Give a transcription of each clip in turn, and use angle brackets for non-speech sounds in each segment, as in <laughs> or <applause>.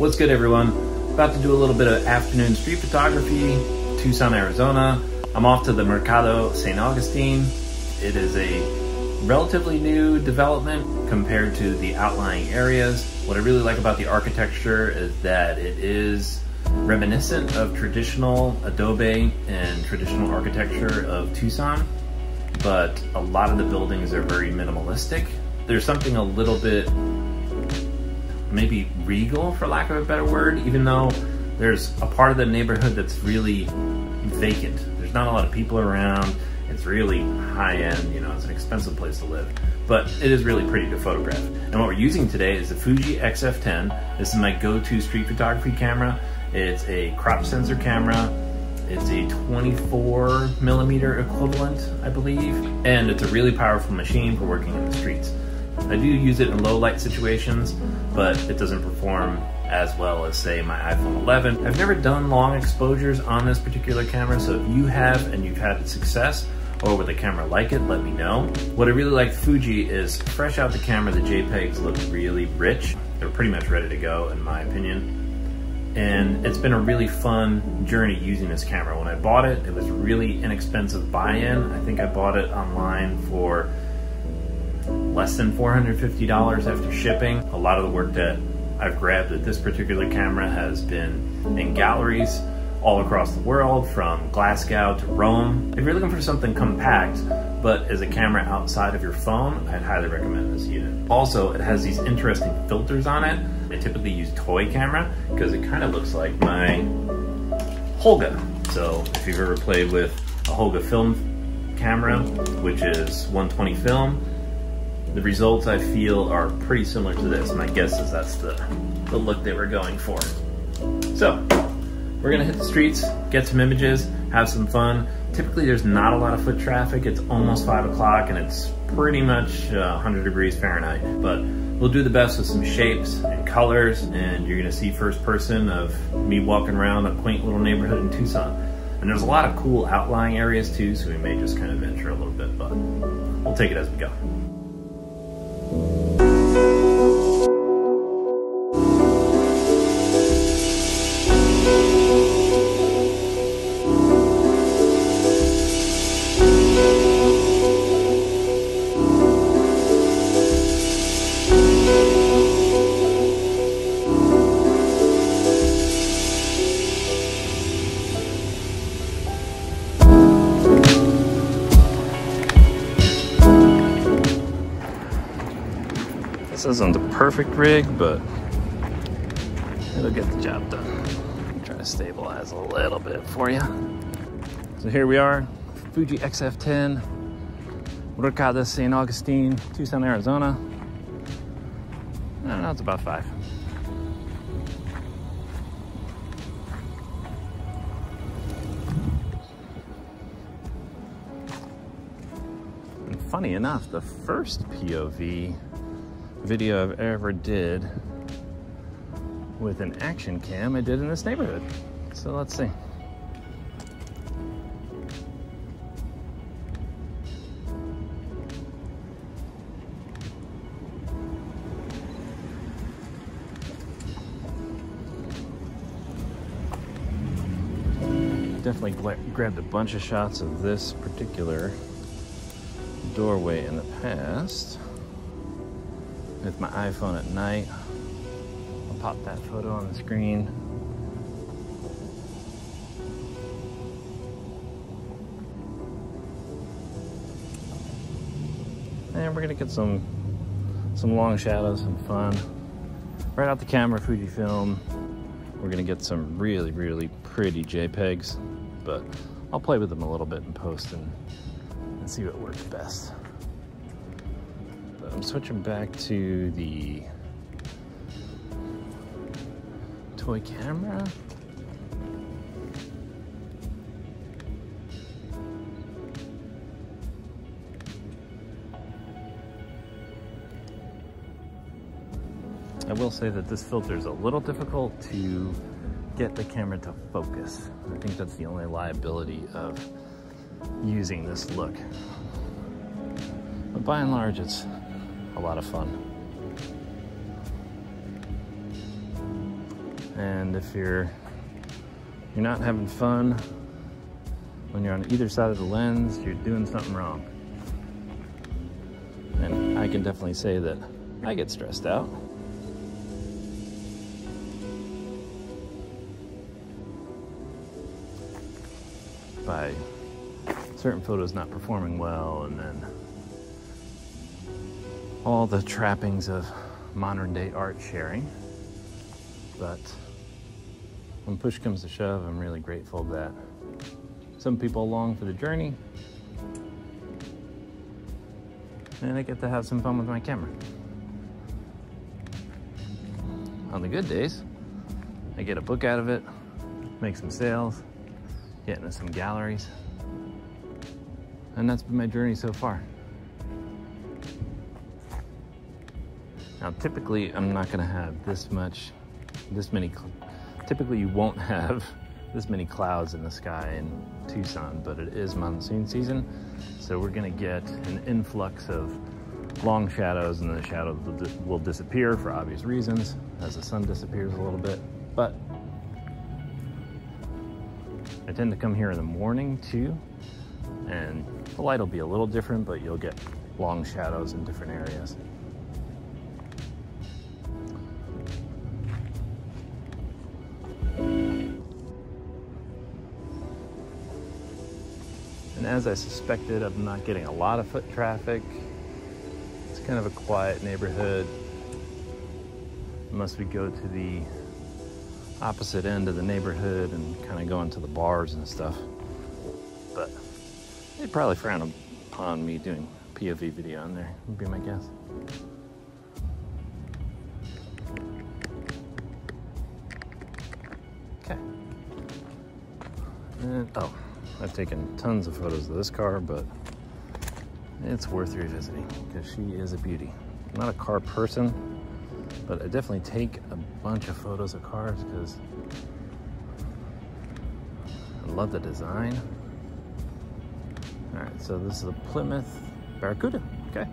What's good everyone? About to do a little bit of afternoon street photography, Tucson, Arizona. I'm off to the Mercado San Agustin. It is a relatively new development compared to the outlying areas. What I really like about the architecture is that it is reminiscent of traditional adobe and traditional architecture of Tucson, but a lot of the buildings are very minimalistic. There's something a little bit maybe regal for lack of a better word, even though there's a part of the neighborhood that's really vacant. There's not a lot of people around. It's really high end, you know, it's an expensive place to live, but it is really pretty to photograph. And what we're using today is the Fuji X-F10. This is my go-to street photography camera. It's a crop sensor camera. It's a 24 millimeter equivalent, I believe. And it's a really powerful machine for working in the streets. I do use it in low light situations, but it doesn't perform as well as say my iPhone 11. I've never done long exposures on this particular camera, so if you have and you've had success, or with a camera like it, let me know. What I really like Fuji is fresh out the camera, the JPEGs look really rich. They're pretty much ready to go in my opinion. And it's been a really fun journey using this camera. When I bought it, it was really inexpensive buy-in. I think I bought it online for less than $450 after shipping. A lot of the work that I've grabbed with this particular camera has been in galleries all across the world, from Glasgow to Rome. If you're looking for something compact, but as a camera outside of your phone, I'd highly recommend this unit. Also, it has these interesting filters on it. I typically use toy camera because it kind of looks like my Holga. So if you've ever played with a Holga film camera, which is 120 film, the results I feel are pretty similar to this. My guess is that's the, the look they were going for. So, we're gonna hit the streets, get some images, have some fun. Typically there's not a lot of foot traffic. It's almost five o'clock and it's pretty much uh, 100 degrees Fahrenheit. But we'll do the best with some shapes and colors and you're gonna see first person of me walking around a quaint little neighborhood in Tucson. And there's a lot of cool outlying areas too, so we may just kind of venture a little bit, but we'll take it as we go. This isn't the perfect rig, but it'll get the job done. Try to stabilize a little bit for you. So here we are, Fuji X-F10, Mercado San Agustin, Tucson, Arizona. I don't know, it's about five. And funny enough, the first POV video I've ever did with an action cam I did in this neighborhood. So let's see. Definitely grabbed a bunch of shots of this particular doorway in the past with my iPhone at night. I'll pop that photo on the screen. And we're gonna get some some long shadows, some fun. Right out the camera, Fujifilm. We're gonna get some really, really pretty JPEGs, but I'll play with them a little bit in post and, and see what works best. I'm switching back to the toy camera. I will say that this filter is a little difficult to get the camera to focus. I think that's the only liability of using this look. But by and large, it's a lot of fun. And if you're you're not having fun when you're on either side of the lens, you're doing something wrong. And I can definitely say that I get stressed out. By certain photos not performing well, and then all the trappings of modern day art sharing. But when push comes to shove, I'm really grateful that some people along for the journey and I get to have some fun with my camera. On the good days, I get a book out of it, make some sales, get into some galleries, and that's been my journey so far. Now, typically, I'm not gonna have this much, this many, typically you won't <laughs> have this many clouds in the sky in Tucson, but it is monsoon season. So we're gonna get an influx of long shadows and the shadows will disappear for obvious reasons as the sun disappears a little bit. But I tend to come here in the morning too, and the light will be a little different, but you'll get long shadows in different areas. As I suspected, I'm not getting a lot of foot traffic. It's kind of a quiet neighborhood. Unless we go to the opposite end of the neighborhood and kind of go into the bars and stuff. But they'd probably frown upon me doing POV video on there, would be my guess. I've taken tons of photos of this car, but it's worth revisiting because she is a beauty. I'm not a car person, but I definitely take a bunch of photos of cars because I love the design. All right, so this is a Plymouth Barracuda, okay.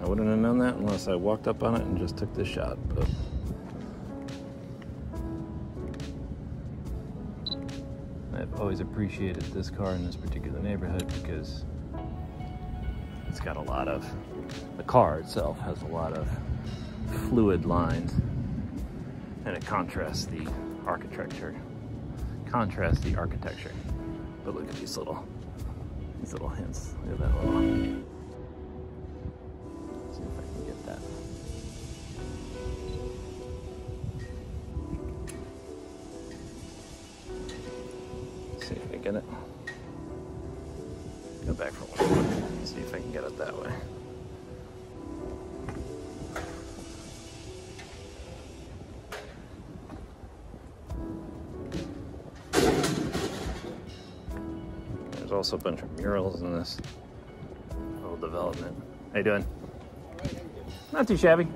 I wouldn't have known that unless I walked up on it and just took this shot, but always appreciated this car in this particular neighborhood because it's got a lot of, the car itself has a lot of fluid lines and it contrasts the architecture, contrasts the architecture. But look at these little, these little hints. Look at that little get it. Go back for one. See if I can get it that way. There's also a bunch of murals in this little development. How you doing? Not too shabby.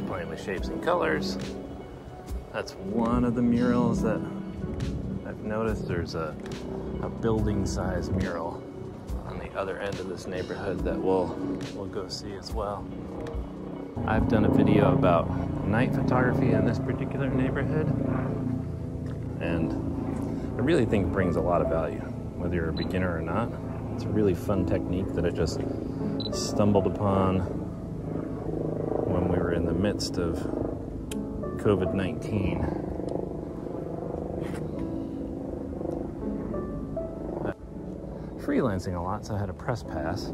I'm playing with shapes and colors. That's one of the murals that I've noticed. There's a, a building size mural on the other end of this neighborhood that we'll, we'll go see as well. I've done a video about night photography in this particular neighborhood and I really think brings a lot of value, whether you're a beginner or not. It's a really fun technique that I just stumbled upon midst of COVID 19. Freelancing a lot, so I had a press pass.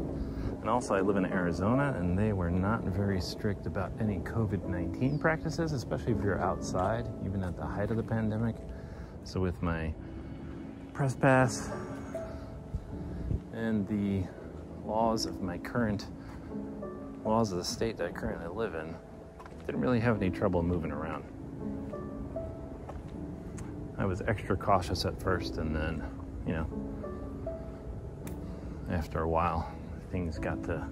And also, I live in Arizona, and they were not very strict about any COVID 19 practices, especially if you're outside, even at the height of the pandemic. So, with my press pass and the laws of my current laws of the state that I currently live in, didn't really have any trouble moving around. I was extra cautious at first, and then, you know, after a while, things got to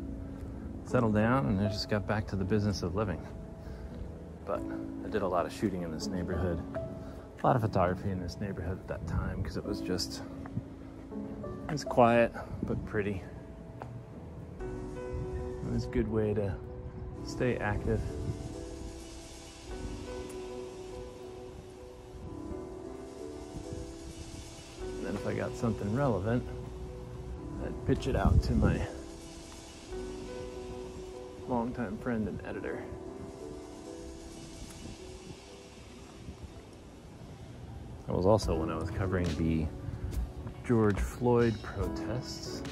settle down and I just got back to the business of living. But I did a lot of shooting in this neighborhood, a lot of photography in this neighborhood at that time because it was just, it was quiet but pretty. It was a good way to stay active. Got something relevant, I'd pitch it out to my longtime friend and editor. That was also when I was covering the George Floyd protests.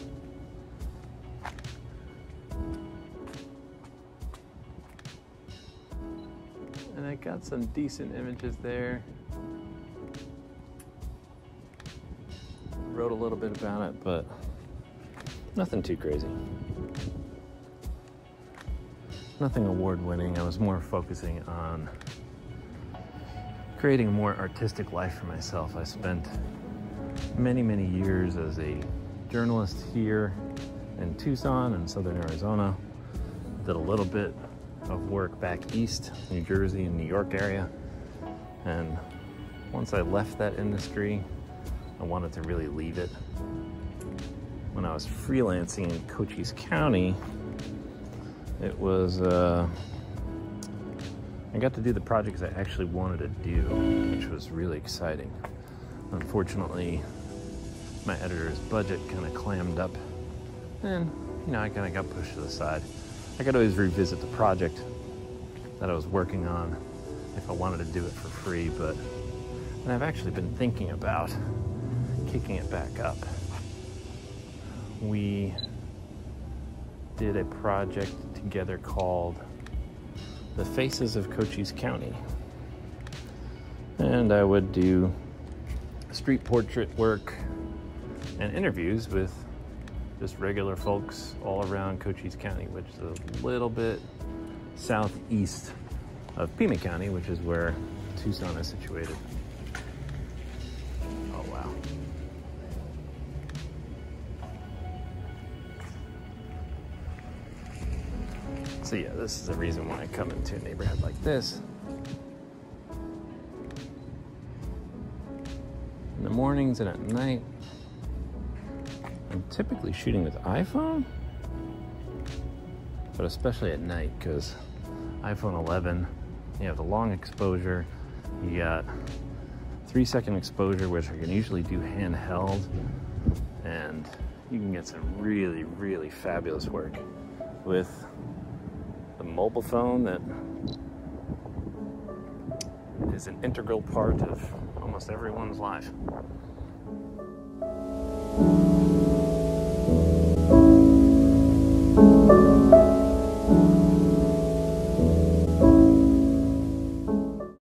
And I got some decent images there. Wrote a little bit about it, but nothing too crazy. Nothing award winning. I was more focusing on creating a more artistic life for myself. I spent many, many years as a journalist here in Tucson and Southern Arizona. Did a little bit of work back east, New Jersey and New York area. And once I left that industry, I wanted to really leave it. When I was freelancing in Cochise County, it was, uh, I got to do the projects I actually wanted to do, which was really exciting. Unfortunately, my editor's budget kind of clammed up, and you know, I kind of got pushed to the side. I could always revisit the project that I was working on if I wanted to do it for free, but and I've actually been thinking about kicking it back up. We did a project together called The Faces of Cochise County. And I would do street portrait work and interviews with just regular folks all around Cochise County, which is a little bit southeast of Pima County, which is where Tucson is situated. So, yeah, this is the reason why I come into a neighborhood like this. In the mornings and at night, I'm typically shooting with iPhone, but especially at night because iPhone 11, you have the long exposure, you got three second exposure, which I can usually do handheld, and you can get some really, really fabulous work with mobile phone that is an integral part of almost everyone's life.